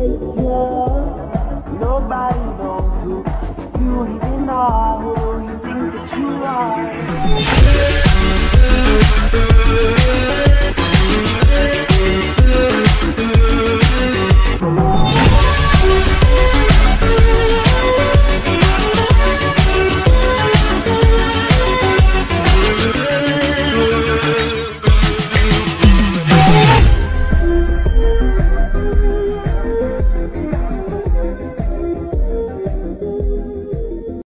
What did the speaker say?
yeah. Nobody knows you, you even know